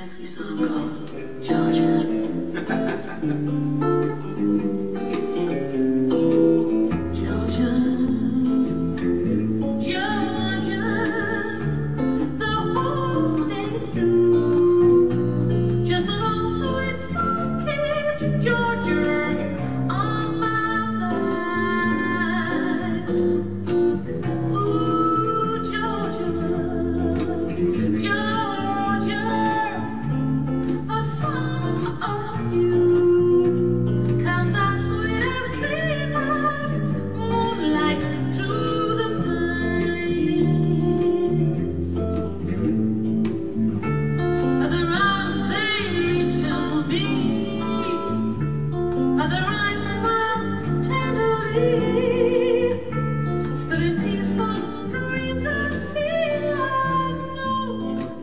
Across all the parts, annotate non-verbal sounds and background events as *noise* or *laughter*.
sexy song called Georgia. *laughs* other eyes smile tenderly. Still in peaceful dreams I see I know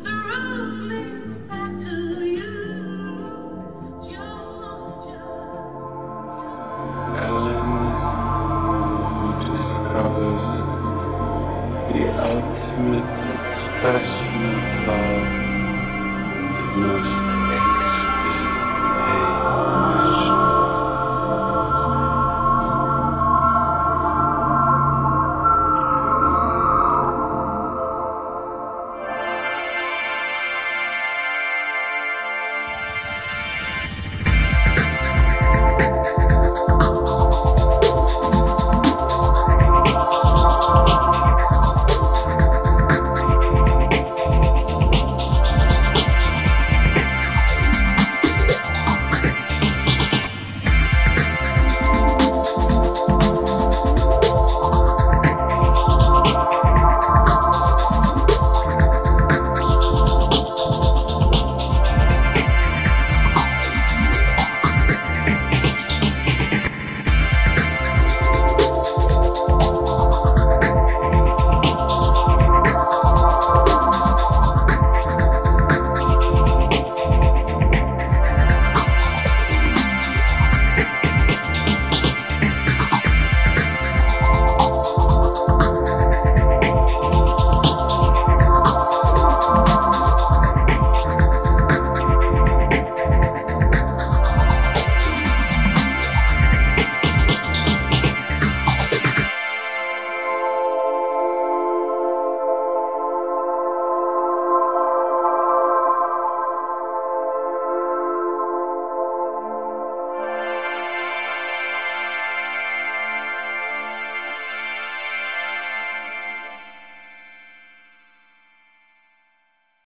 the road leads back to you, Georgia. Discovers the ultimate expression of love,